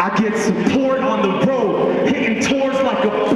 I get support on the road, hitting tours like a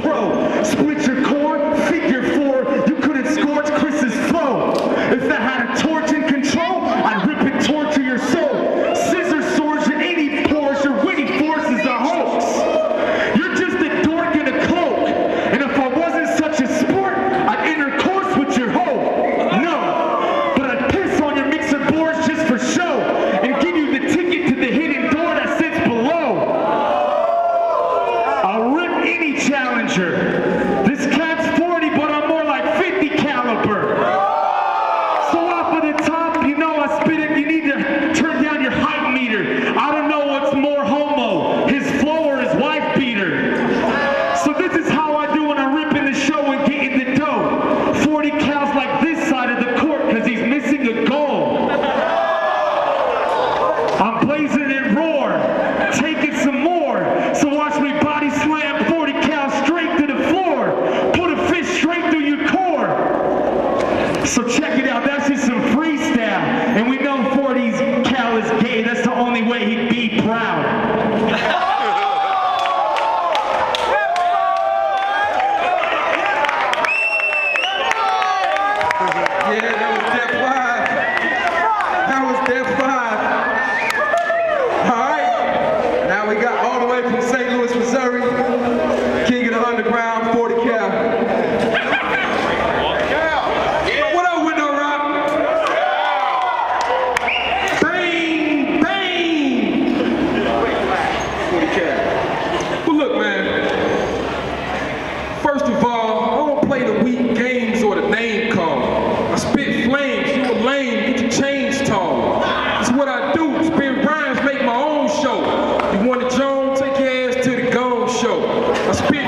I'm pleasing. spit flames you a lame. get your chains tall. It's what I do, spin rhymes, make my own show. You want a Joan, take your ass to the gold show. I spit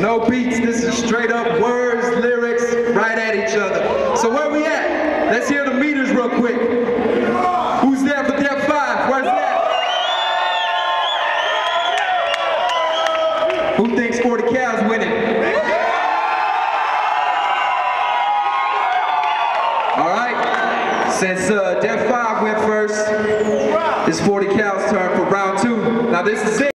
No beats, this is straight up words, lyrics, right at each other. So where we at? Let's hear the meters real quick. Who's there for Def-i? Where's that? Who thinks 40 Cal's winning? All right, since uh, Def-i went first, it's 40 Cal's turn for round two. Now this is it.